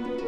Amen.